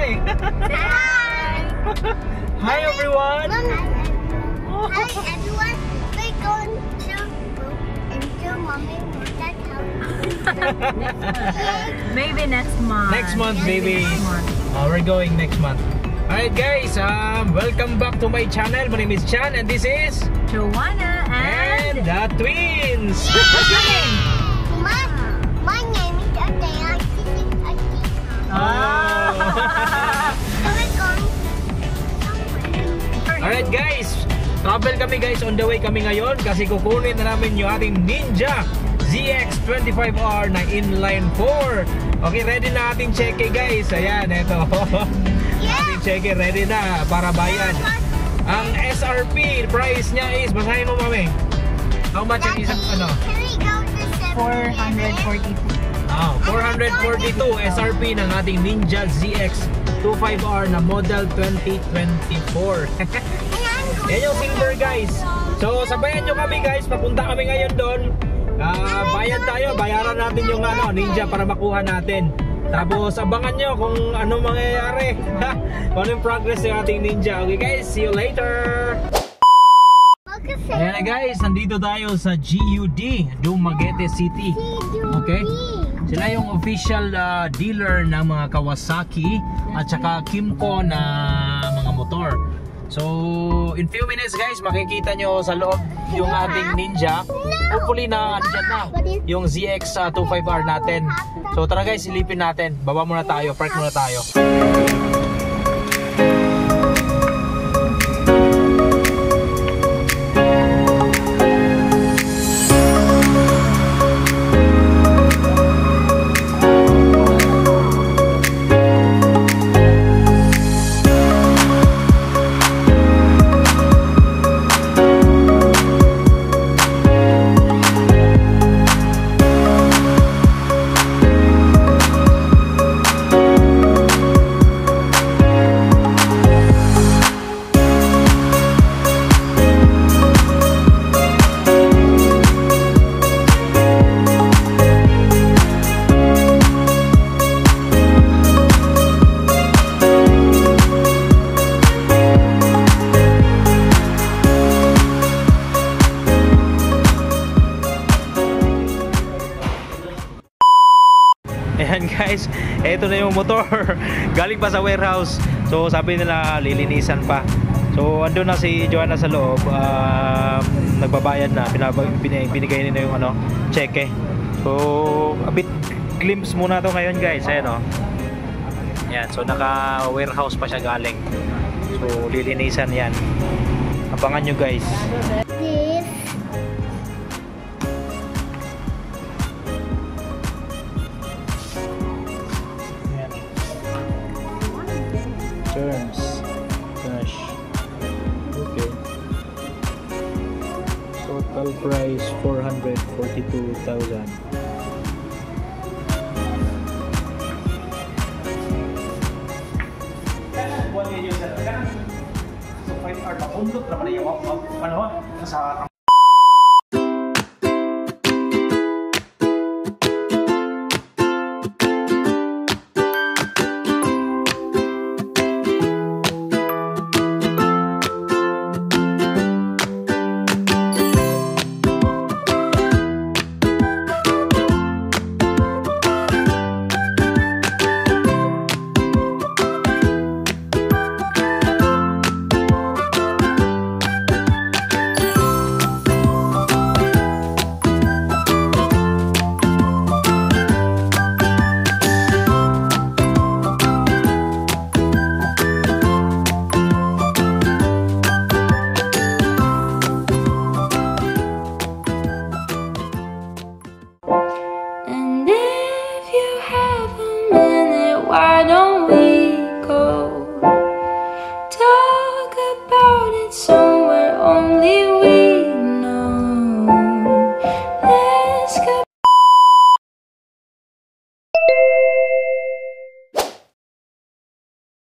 hi. Hi! Hi everyone. Hi everyone. We're going to into mommy and dad's house. Maybe next month. Next month, baby. Next month. Uh, we're going next month. Alright guys, um, welcome back to my channel. My name is Chan and this is Joanna and... and the twins. What's your name? Alright guys, travel kami guys. On the way kami ngayon kasi kukunin na namin yung ating Ninja ZX25R na inline 4. Okay, ready na ating cheque guys. Ayan, eto. Yeah. ating cheque ready na para bayad. Ang SRP price niya is, basahin mo mami. How much ang isang ano? can we go to 7-Eleven? 442. Ah, 442 SRP ng ating Ninja ZX25R na model 2024. And I'm going Yan yung silver guys. So sabayan nyo kami guys, papunta kami ngayon doon. Ah, bayad tayo, bayaran natin yung ano, Ninja para makuha natin. Tapos abangan nyo kung ano mangyayari. kung ano yung progress ng ating Ninja. Okay guys, see you later! Ayan na guys, nandito tayo sa GUD, Dumaguete City. Okay. Sila yung official ah, dealer ng mga Kawasaki at saka Kimco na mga motor. So, in few minutes guys, makikita nyo sa loob yung ating Ninja. Hopefully na andyan na yung ZX25R natin. So tara guys, silipin natin. Baba muna tayo, park muna tayo. Ayan guys, eto na yung motor. Galing pa sa warehouse. So sabi nila lilinisan pa. So ando na si Joanna sa loob. Um, nagbabayad na. Pinabag, bin- binigay nila yung ano, cheque. So a bit glimpse muna to ngayon guys. Ayan o. Yan, so naka warehouse pa siya galing. So lilinisan yan. Abangan nyo guys. Terms. Cash. Okay. Total price 442,000. So, 5 hour na pundot naman yung ano, sa me.